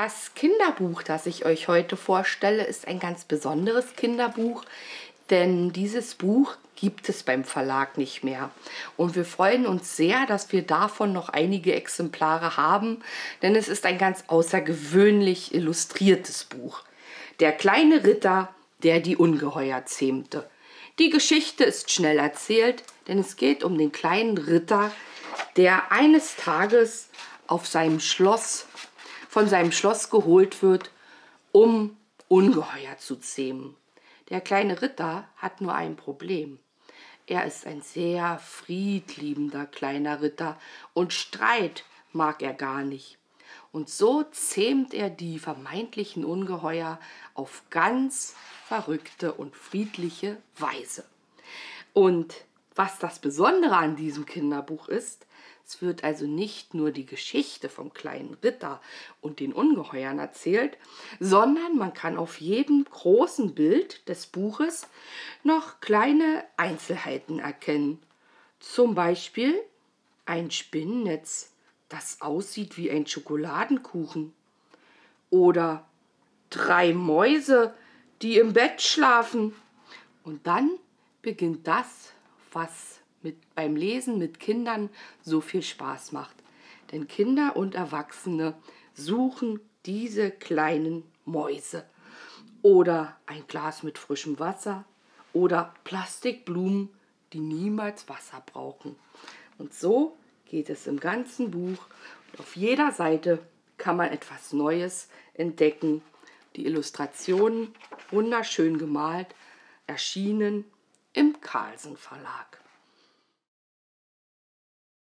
Das Kinderbuch, das ich euch heute vorstelle, ist ein ganz besonderes Kinderbuch, denn dieses Buch gibt es beim Verlag nicht mehr. Und wir freuen uns sehr, dass wir davon noch einige Exemplare haben, denn es ist ein ganz außergewöhnlich illustriertes Buch. Der kleine Ritter, der die Ungeheuer zähmte. Die Geschichte ist schnell erzählt, denn es geht um den kleinen Ritter, der eines Tages auf seinem Schloss von seinem Schloss geholt wird, um Ungeheuer zu zähmen. Der kleine Ritter hat nur ein Problem. Er ist ein sehr friedliebender kleiner Ritter und Streit mag er gar nicht. Und so zähmt er die vermeintlichen Ungeheuer auf ganz verrückte und friedliche Weise. Und was das Besondere an diesem Kinderbuch ist, es wird also nicht nur die Geschichte vom kleinen Ritter und den Ungeheuern erzählt, sondern man kann auf jedem großen Bild des Buches noch kleine Einzelheiten erkennen. Zum Beispiel ein Spinnennetz, das aussieht wie ein Schokoladenkuchen. Oder drei Mäuse, die im Bett schlafen. Und dann beginnt das, was mit, beim Lesen mit Kindern so viel Spaß macht. Denn Kinder und Erwachsene suchen diese kleinen Mäuse. Oder ein Glas mit frischem Wasser. Oder Plastikblumen, die niemals Wasser brauchen. Und so geht es im ganzen Buch. Und auf jeder Seite kann man etwas Neues entdecken. Die Illustrationen wunderschön gemalt, erschienen im Carlsen Verlag.